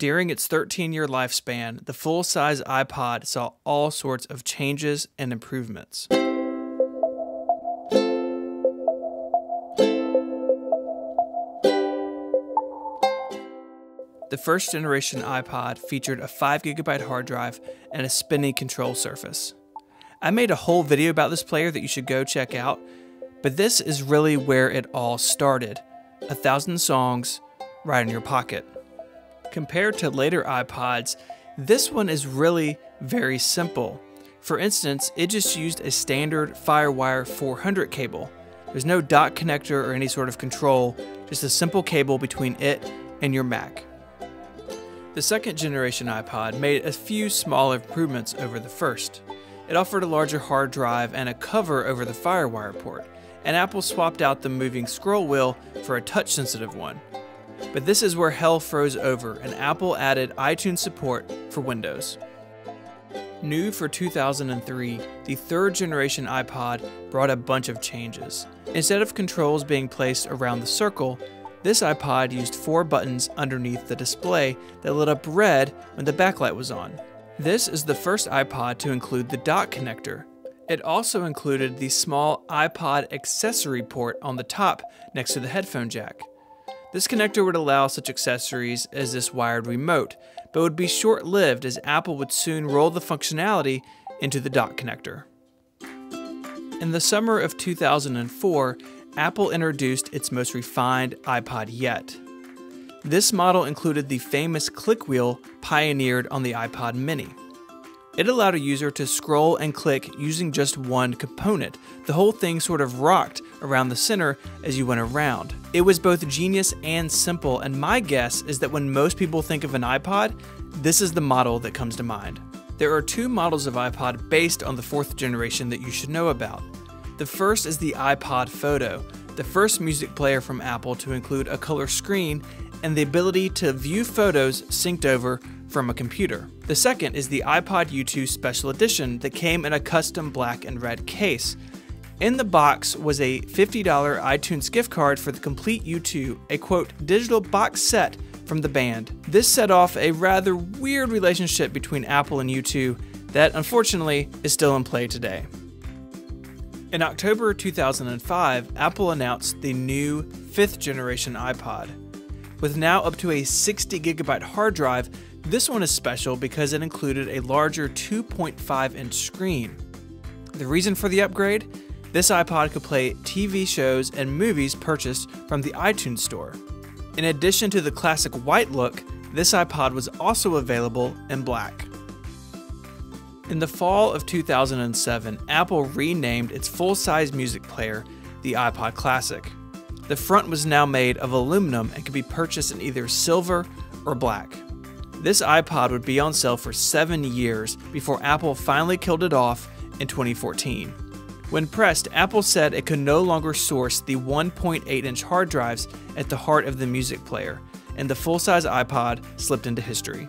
During its 13 year lifespan, the full size iPod saw all sorts of changes and improvements. The first generation iPod featured a 5GB hard drive and a spinning control surface. I made a whole video about this player that you should go check out, but this is really where it all started a thousand songs right in your pocket. Compared to later iPods, this one is really very simple. For instance, it just used a standard Firewire 400 cable. There's no dock connector or any sort of control, just a simple cable between it and your Mac. The second generation iPod made a few small improvements over the first. It offered a larger hard drive and a cover over the FireWire port, and Apple swapped out the moving scroll wheel for a touch sensitive one. But this is where hell froze over, and Apple added iTunes support for Windows. New for 2003, the third generation iPod brought a bunch of changes. Instead of controls being placed around the circle, this iPod used four buttons underneath the display that lit up red when the backlight was on. This is the first iPod to include the dock connector. It also included the small iPod accessory port on the top next to the headphone jack. This connector would allow such accessories as this wired remote, but would be short lived as Apple would soon roll the functionality into the dock connector. In the summer of 2004, Apple introduced its most refined iPod yet. This model included the famous click wheel pioneered on the iPod mini. It allowed a user to scroll and click using just one component. The whole thing sort of rocked around the center as you went around. It was both genius and simple, and my guess is that when most people think of an iPod, this is the model that comes to mind. There are two models of iPod based on the fourth generation that you should know about. The first is the iPod Photo, the first music player from Apple to include a color screen and the ability to view photos synced over from a computer. The second is the iPod U2 Special Edition that came in a custom black and red case. In the box was a $50 iTunes gift card for the complete U2, a quote, digital box set from the band. This set off a rather weird relationship between Apple and U2 that unfortunately is still in play today. In October 2005, Apple announced the new 5th generation iPod. With now up to a 60 gigabyte hard drive, this one is special because it included a larger 2.5 inch screen. The reason for the upgrade? This iPod could play TV shows and movies purchased from the iTunes Store. In addition to the classic white look, this iPod was also available in black. In the fall of 2007, Apple renamed its full size music player the iPod Classic. The front was now made of aluminum and could be purchased in either silver or black. This iPod would be on sale for seven years before Apple finally killed it off in 2014. When pressed, Apple said it could no longer source the 1.8 inch hard drives at the heart of the music player, and the full size iPod slipped into history.